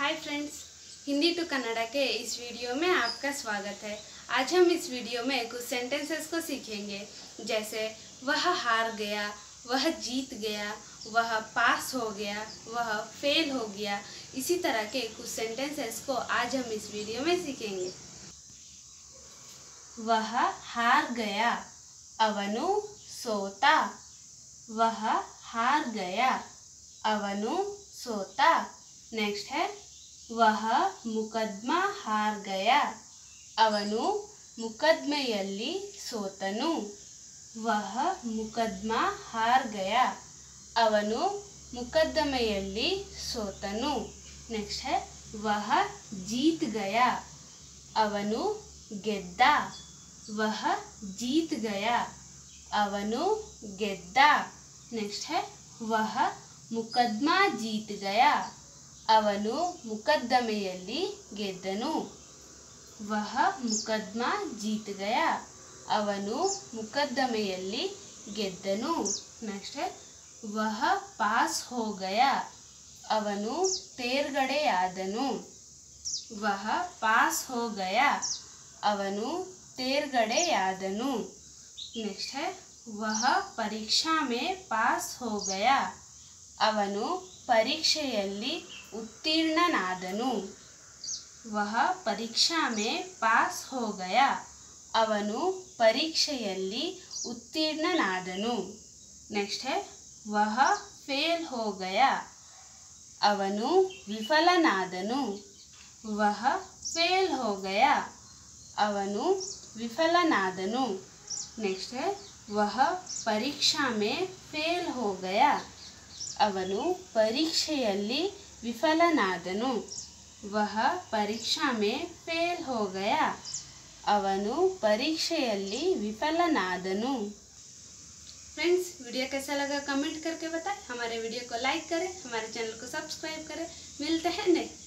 Hi friends Hindi to Kannada के इस video में आपका स्वागत है। आज हम इस वीडियो में कुछ सेंटेंसेस को सीखेंगे। जैसे, वह हार गया, वह जीत गया, वह पास हो गया, वह फेल हो गया। इसी तरह के कुछ सेंटेंसेस को आज हम इस वीडियो में सीखेंगे। वह हार गया, अवनु सोता। वह हार गया, अवनु सोता। नेक्स्ट है ವಹ ಮುಕದ್ಮ ಹಾರ್ಗಯ. ಅವನು ಮುಕದ್ಮೆಯಲ್ಲಿ ಸೋತನು. ವಹ ಮುಕದ್ಮ ಹಾರ್ಗಯ. ಅವನು ಮುಕದ್ದಮೆಯಲ್ಲಿ ಸೋತನು. ನೆಕ್ಸ್ಟ್ ಹೈ, ವಹ ಜೀತ್ ಗಯ ಅವನು ಗೆದ್ದ. ವಹ ಜೀತ್ ಗಯ ಅವನು ಗೆದ್ದ. ನೆಕ್ಸ್ಟ್ ಹೈ, ವಹ ಮುಕದ್ಮ ಜೀತ್ ಗಯ ಅವನು ಮುಕದ್ದಮೆಯಲ್ಲಿ ಗೆದ್ದನು. ವಹ ಮುಕದ್ದಮ ಜೀತ್ ಗಯ ಅವನು ಮುಕದ್ದಮೆಯಲ್ಲಿ ಗೆದ್ದನು. Next ವಹ pass ಹೋಗಯ. ಅವನು ತೇರ್ಗಡೆಯಾದನು. ವಹ ಪಾಸ್ ಹೋಗಯ. ಅವನು ತೇರ್ಗಡೆಯಾದನು. ನೆಕ್ಸ್ಟ್ ವಹ ಪರೀಕ್ಷಾ ಮೇ ಪಾಸ್ ಹೋಗಯ. ಅವನು ಪರೀಕ್ಷೆಯಲ್ಲಿ ಉತ್ತೀರ್ಣನಾದನು. ವಹ ಪರೀಕ್ಷಾ ಮೇ ಪಾಸ್ ಹೋಗಯ. ಅವನು ಪರೀಕ್ಷೆಯಲ್ಲಿ ಉತ್ತೀರ್ಣನಾದನು. ನೆಕ್ಸ್ಟ್ ವಹ ಫೇಲ್ ಹೋಗಯ. ಅವನು ವಿಫಲನಾದನು. ವಹ ಫೇಲ್ ಹೋಗಯ. ಅವನು ವಿಫಲನಾದನು. ನೆಕ್ಸ್ಟ್ ವಹ ಪರೀಕ್ಷಾ ಮೇ ಫೇಲ್ ಹೋಗಯ. ಅವನು ಪರೀಕ್ಷೆಯಲ್ಲಿ ವಿಫಲನಾದನು ವಹ ಪರೀಕ್ಷಾ ಮೇ ಫೇಲ್ ಹೋ ಗಯಾ ಅವನು ಪರೀಕ್ಷೆಯಲ್ಲಿ ವಿಫಲನಾದನು फ्रेंड्स वीडियो कैसा लगा कमेंट करके बताएं हमारे वीडियो को लाइक करें हमारे चैनल को सब्सक्राइब करें मिलते हैं नेक्स्ट